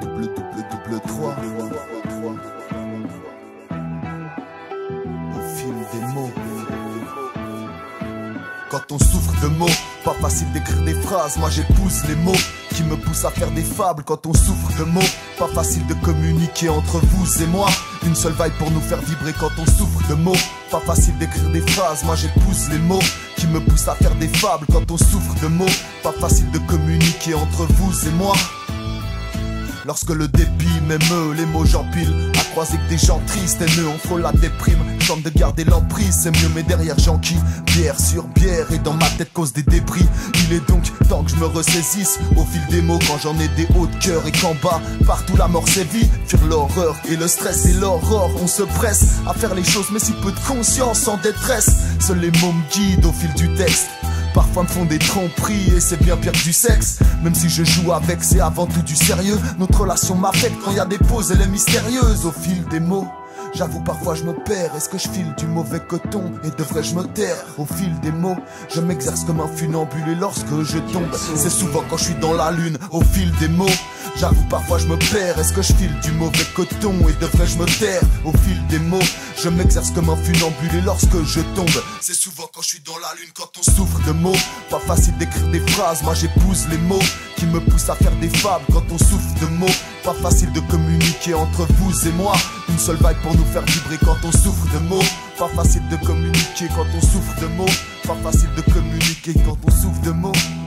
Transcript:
double double double 3 Au fil des mots Quand on souffre de mots, pas facile d'écrire des phrases, moi j'épouse les mots qui me poussent à faire des fables quand on souffre de mots. Pas facile de communiquer entre vous et moi. Une seule vaille pour nous faire vibrer quand on souffre de mots. Pas facile d'écrire des phrases, moi j'épouse les mots qui me poussent à faire des fables quand on souffre de mots. Pas facile de communiquer entre vous et moi. Lorsque le débit m'émeut, les mots j'empile. À croiser que des gens tristes et nœuds, on frôle la déprime. Tente de garder l'emprise, c'est mieux mais derrière j'enquille Bière sur bière et dans ma tête cause des débris. Il est donc temps que je me ressaisisse. Au fil des mots quand j'en ai des hauts de cœur Et qu'en bas, partout la mort sévit. Fuir l'horreur et le stress et l'aurore On se presse à faire les choses mais si peu de conscience en détresse. Seuls les mots me guident au fil du texte Parfois me font des tromperies et c'est bien pire que du sexe. Même si je joue avec, c'est avant tout du sérieux. Notre relation m'affecte quand y a des pauses, elle est mystérieuse au fil des mots. J'avoue parfois je me perds, est-ce que je file du mauvais coton et devrais-je me taire au fil des mots? Je m'exerce comme un funambule et lorsque je tombe, c'est souvent quand je suis dans la lune au fil des mots. J'avoue parfois je me perds, est-ce que je file du mauvais coton et devrais-je me taire au fil des mots? Je m'exerce comme un funambule et lorsque je tombe, c'est souvent quand je suis dans la lune quand on souffre de mots. Pas facile d'écrire des phrases, moi j'épouse les mots qui me poussent à faire des fables quand on souffre de mots. Pas facile de communiquer entre vous et moi. Une seule vague pour nous faire vibrer quand on souffre de mots. Pas facile de communiquer quand on souffre de mots. Pas facile de communiquer quand on souffre de mots. Quand on souffre de mots.